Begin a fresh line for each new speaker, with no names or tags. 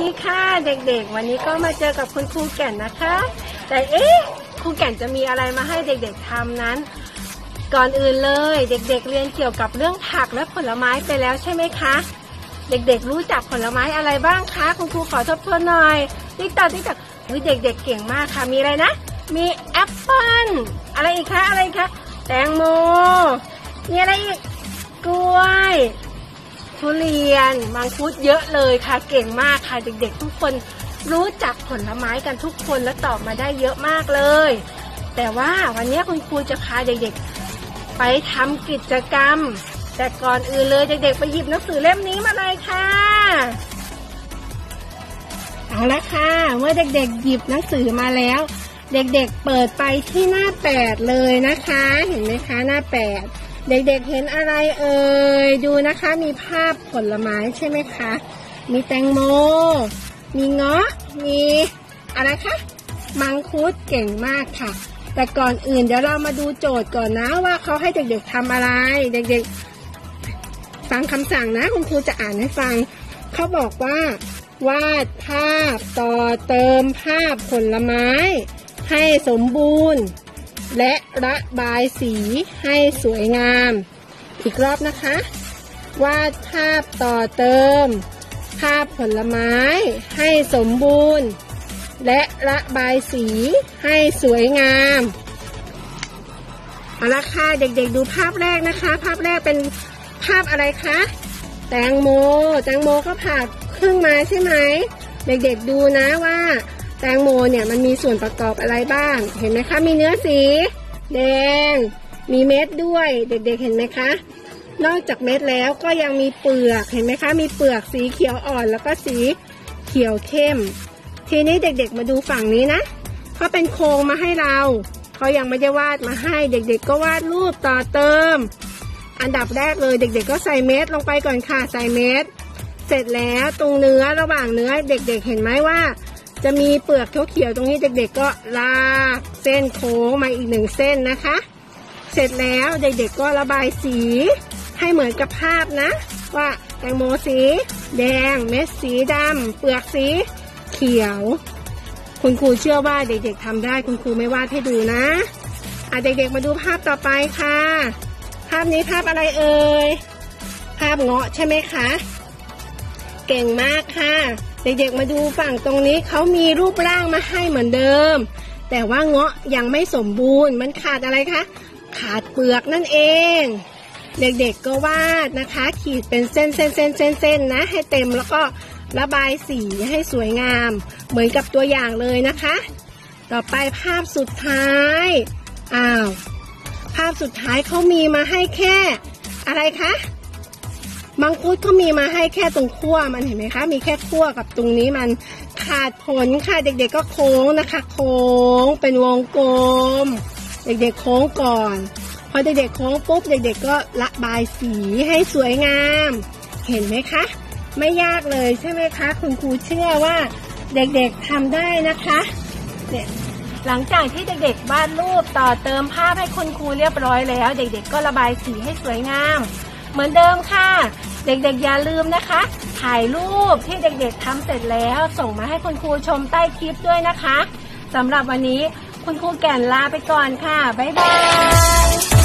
ดีค่ะเด็กๆ วันนี้ก็มาเจอกับคุณครูแก่นนะคะ แต่เอ๊ะครูแก่นจะมีอะไรมาให้เด็กๆทำนั้น ก่อนอื่นเลย เด็กๆ เรียนเกี่ยวกับเรื่องผักและผลไม้ไปแล้วใช่ไหมคะ เด็กๆ รู้จักผลไม้อะไรบ้างคะ คุณครูขอทบทวนหน่อยติ๊กตอกติ๊กตอกเด็กๆ เก่งมากค่ะ มีอะไรนะ มีแอปเปิ้ลอะไรอีกคะอะไรคะ แตงโม มีอะไรอีก กล้วย ทุเรียนมังคุดเยอะเลยค่ะ เก่งมากค่ะเด็กๆ ทุกคนรู้จักผลไม้กันทุกคนและตอบมาได้เยอะมากเลย แต่ว่าวันนี้คุณครูจะพาเด็กๆ ไปทำกิจกรรม แต่ก่อนอื่นเลยเด็กๆ ไปหยิบหนังสือเล่มนี้มาเลยค่ะเอาละค่ะเมื่อเด็กๆ หยิบหนังสือมาแล้ว เด็กๆ เปิดไปที่หน้าแปดเลยนะคะ เห็นไหมคะหน้าแปด เด็กๆเห็นอะไรเอ่ย ดูนะคะ มีภาพผลไม้ใช่ไหมคะ มีแตงโม มีเงาะ มีอะไรคะ มังคุดเก่งมากค่ะ แต่ก่อนอื่นเดี๋ยวเรามาดูโจทย์ก่อนนะว่าเขาให้เด็กๆทำอะไร เด็กๆ ฟังคำสั่งนะ คุณครูจะอ่านให้ฟัง เขาบอกว่า วาดภาพต่อเติมภาพผลไม้ ให้สมบูรณ์ และระบายสีให้สวยงาม อีกรอบนะคะ วาดภาพต่อเติม ภาพผลไม้ให้สมบูรณ์ และระบายสีให้สวยงามเอาละค่ะเด็กๆดูภาพแรกนะคะ ภาพแรกเป็นภาพอะไรคะแตงโม แตงโมก็ผ่าครึ่งมาใช่ไหม เด็กๆดูนะว่า ตงโมเนี่ยมันมีส่วนประกอบอะไรบ้าง เห็นไหมคะ มีเนื้อสีแดง มีเม็ดด้วย เด็กๆเห็นไหมคะ นอกจากเม็ดแล้วก็ยังมีเปลือก เห็นไหมคะ มีเปลือกสีเขียวอ่อนแล้วก็สีเขียวเข้ม ทีนี้เด็กๆมาดูฝั่งนี้นะเขาเป็นโครงมาให้เรา เขายังไม่ได้วาดมาให้เด็กๆ ก็วาดรูปต่อเติม อันดับแรกเลยเด็กๆ ก็ใส่เม็ดลงไปก่อนค่ะ ใส่เม็ด เสร็จแล้วตรงเนื้อระหว่างเนื้อเด็กๆ เห็นไหมว่า จะมีเปลือกเขียวๆตรงนี้เด็กๆก็ลากเส้นโค้งมาอีกหนึ่งเส้นนะคะ เสร็จแล้วเด็กๆก็ระบายสีให้เหมือนกับภาพนะ ว่าแตงโมสี แดงเม็ดสีดำเปลือกสีเขียว คุณครูเชื่อว่าเด็กๆทำได้คุณครูไม่วาดให้ดูนะอะเด็กๆมาดูภาพต่อไปค่ะ ภาพนี้ภาพอะไรเอ่ยภาพเงาะใช่ไหมคะ เก่งมากค่ะ เด็กๆมาดูฝั่งตรงนี้เขามีรูปร่างมาให้เหมือนเดิม แต่ว่าเงาะยังไม่สมบูรณ์ มันขาดอะไรคะ ขาดเปลือกนั่นเอง เด็กๆก็วาดนะคะ ขีดเป็นเส้นเส้นเส้นเส้นเส้นนะ ให้เต็มแล้วก็ระบายสีให้สวยงาม เหมือนกับตัวอย่างเลยนะคะ ต่อไปภาพสุดท้าย อ้าว ภาพสุดท้ายเขามีมาให้แค่ อะไรคะ มังคุดเขามีมาให้แค่ตรงขั้วมันเห็นไหมคะ มีแค่ขั้วกับตรงนี้มันขาดผลค่ะเด็กๆก็โค้งนะคะ โค้งเป็นวงกลม เด็กๆโค้งก่อนพอเด็กๆโค้งปุ๊บเด็กๆก็ระบายสีให้สวยงาม เห็นไหมคะไม่ยากเลยใช่ไหมคะ คุณครูเชื่อว่าเด็กๆทำได้นะคะเนี่ยหลังจากที่เด็กๆวาดรูปต่อเติมภาพให้คุณครูเรียบร้อยแล้ว เด็กๆก็ระบายสีให้สวยงาม เหมือนเดิมค่ะ เด็กๆอย่าลืมนะคะ ถ่ายรูปที่เด็กๆทำเสร็จแล้ว ส่งมาให้คุณครูชมใต้คลิปด้วยนะคะสำหรับวันนี้คุณครูแก่นลาไปก่อนค่ะ บ๊ายบาย